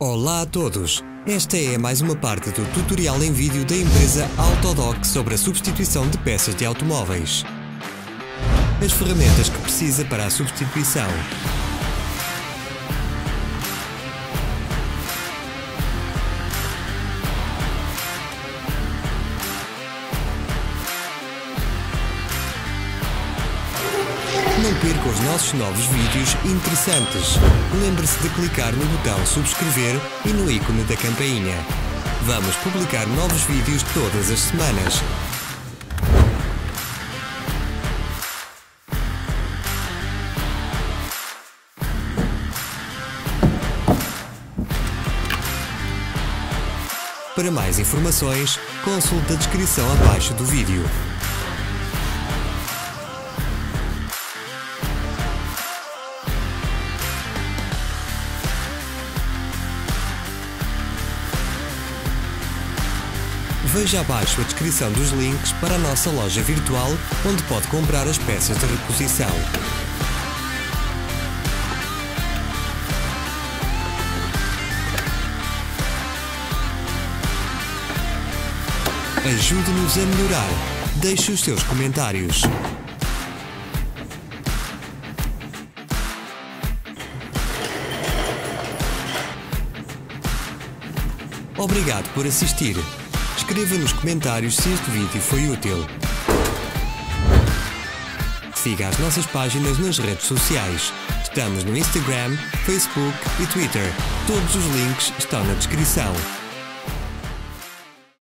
Olá a todos! Esta é mais uma parte do tutorial em vídeo da empresa Autodoc sobre a substituição de peças de automóveis. As ferramentas que precisa para a substituição. Não perca os nossos novos vídeos interessantes. Lembre-se de clicar no botão subscrever e no ícone da campainha. Vamos publicar novos vídeos todas as semanas. Para mais informações, consulte a descrição abaixo do vídeo. Veja abaixo a descrição dos links para a nossa loja virtual, onde pode comprar as peças de reposição. Ajude-nos a melhorar. Deixe os seus comentários. Obrigado por assistir. Escreva nos comentários se este vídeo foi útil. Siga as nossas páginas nas redes sociais. Estamos no Instagram, Facebook e Twitter. Todos os links estão na descrição.